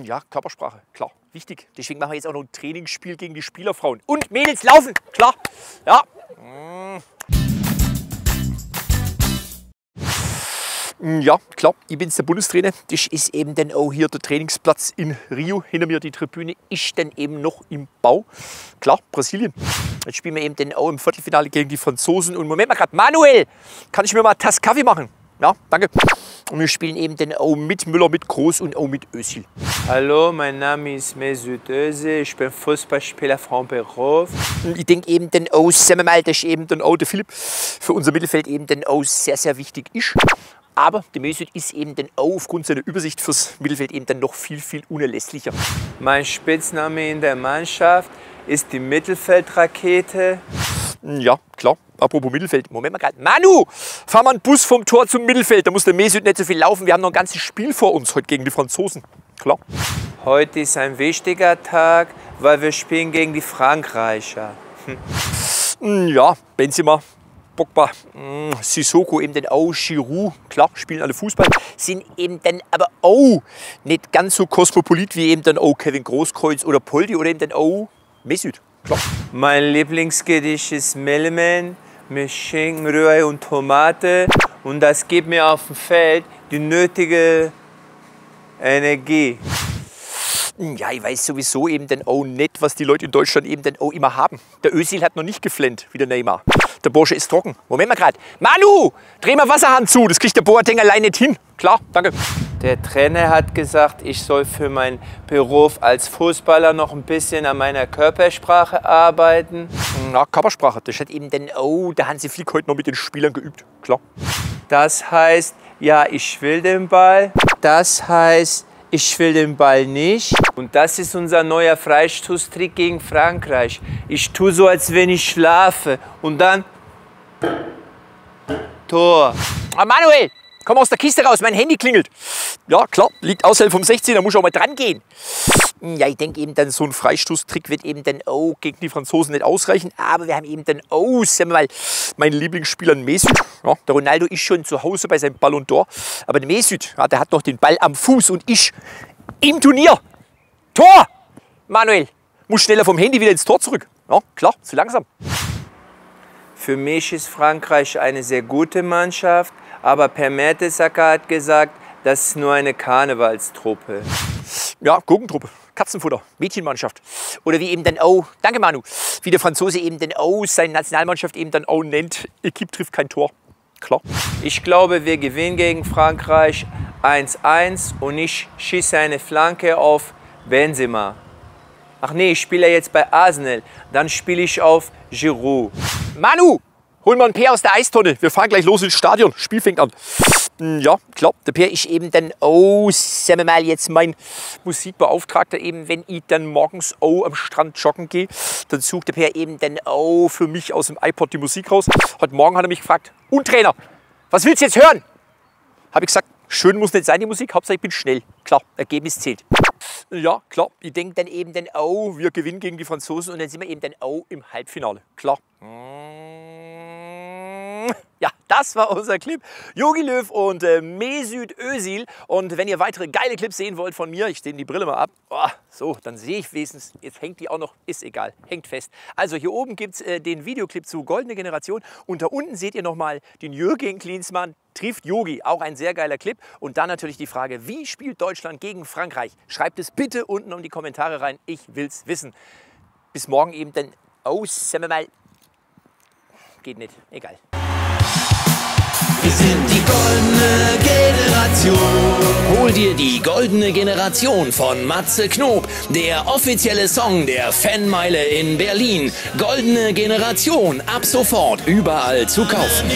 Ja, Körpersprache, klar, wichtig. Deswegen machen wir jetzt auch noch ein Trainingsspiel gegen die Spielerfrauen. Und Mädels laufen, klar. Ja. Mm, Ja, klar, ich bin's der Bundestrainer. Das ist eben dann auch hier der Trainingsplatz in Rio. Hinter mir die Tribüne ist dann eben noch im Bau. Klar, Brasilien. Jetzt spielen wir eben dann auch im Viertelfinale gegen die Franzosen. Und Moment mal gerade, Manuel, kann ich mir mal eine Tasse Kaffee machen? Ja, danke. Und wir spielen eben dann auch mit Müller, mit Groß und auch mit Özil. Hallo, mein Name ist Mesut Özil, ich bin Fußballspieler von Beruf. Und ich denke eben sagen wir mal, dass eben dann auch der Philipp für unser Mittelfeld eben dann auch sehr, sehr wichtig ist. Aber der Mesut ist eben dann auch aufgrund seiner Übersicht fürs Mittelfeld eben dann noch viel, viel unerlässlicher. Mein Spitzname in der Mannschaft ist die Mittelfeldrakete. Ja, klar. Apropos Mittelfeld. Moment mal gerade. Manu, fahr mal einen Bus vom Tor zum Mittelfeld. Da muss der Mesut nicht so viel laufen. Wir haben noch ein ganzes Spiel vor uns heute gegen die Franzosen. Klar. Heute ist ein wichtiger Tag, weil wir spielen gegen die Frankreicher. Mm, Ja, Benzema, Pogba, mm, Sissoko, eben dann auch Giroud, klar, spielen alle Fußball, sind eben dann aber auch nicht ganz so kosmopolit wie eben dann auch Kevin Großkreuz oder Poldi oder eben dann auch Mesut. Klar. Mein Lieblingsgericht ist Mehlman mit Schinken, Rührei und Tomate. Und das gibt mir auf dem Feld die nötige Energie. Ja, ich weiß sowieso eben dann auch nicht, was die Leute in Deutschland eben dann auch immer haben. Der Özil hat noch nicht geflennt, wie der Neymar. Der Bursche ist trocken. Moment mal gerade. Manu, dreh mal Wasserhahn zu. Das kriegt der Boateng allein nicht hin. Klar, danke. Der Trainer hat gesagt, ich soll für meinen Beruf als Fußballer noch ein bisschen an meiner Körpersprache arbeiten. Na, Körpersprache. Das hat eben dann auch der Hansi Flick heute noch mit den Spielern geübt. Klar. Das heißt, ja, ich will den Ball. Das heißt, ich will den Ball nicht. Und das ist unser neuer Freistoßtrick gegen Frankreich. Ich tue so, als wenn ich schlafe. Und dann Tor. Ah, Manuel, komm aus der Kiste raus. Mein Handy klingelt. Ja, klar. Liegt außerhalb vom 16. Da muss ich auch mal dran gehen. Ja, ich denke eben dann, so ein Freistoßtrick wird eben dann auch gegen die Franzosen nicht ausreichen. Aber wir haben eben dann auch, sagen wir mal, meinen Lieblingsspieler Mesut. Ja, der Ronaldo ist schon zu Hause bei seinem Ballon d'Or. Aber der Mesut, ja, der hat noch den Ball am Fuß und ich im Turnier. Tor! Manuel, muss schneller vom Handy wieder ins Tor zurück. Ja, klar, zu langsam. Für mich ist Frankreich eine sehr gute Mannschaft. Aber Per Mertesacker hat gesagt, das ist nur eine Karnevalstruppe. Ja, Gurkentruppe, Katzenfutter, Mädchenmannschaft. Oder wie eben dann auch, danke Manu, wie der Franzose eben dann auch seine Nationalmannschaft eben dann auch nennt, Equipe trifft kein Tor. Klar. Ich glaube, wir gewinnen gegen Frankreich 1-1 und ich schieße eine Flanke auf Benzema. Ach nee, ich spiele jetzt bei Arsenal. Dann spiele ich auf Giroud. Manu, hol mal einen Peer aus der Eistonne. Wir fahren gleich los ins Stadion. Spiel fängt an. Hm, Ja, klar. Der Peer ist eben dann auch, sagen wir mal, jetzt mein Musikbeauftragter eben, wenn ich dann morgens auch am Strand joggen gehe, dann sucht der Peer eben dann auch für mich aus dem iPod die Musik raus. Heute Morgen hat er mich gefragt, und Trainer, was willst du jetzt hören? Habe ich gesagt, schön muss nicht sein die Musik, Hauptsache ich bin schnell. Klar, Ergebnis zählt. Ja, klar. Ich denke dann eben dann auch, wir gewinnen gegen die Franzosen und dann sind wir eben dann auch im Halbfinale. Klar. Das war unser Clip. Jogi Löw und äh, Mesut Özil. Und wenn ihr weitere geile Clips sehen wollt von mir, ich stehe die Brille mal ab. Oh, so, dann sehe ich wenigstens, jetzt hängt die auch noch, ist egal, hängt fest. Also hier oben gibt es äh, den Videoclip zu Goldene Generation. Und da unten seht ihr nochmal den Jürgen Klinsmann trifft Yogi. Auch ein sehr geiler Clip. Und dann natürlich die Frage, wie spielt Deutschland gegen Frankreich? Schreibt es bitte unten um die Kommentare rein. Ich will's wissen. Bis morgen eben dann aus, sagen wir mal, geht nicht, egal. Wir sind die goldene Generation. Hol dir die goldene Generation von Matze Knob, der offizielle Song der Fanmeile in Berlin. Goldene Generation ab sofort überall zu kaufen.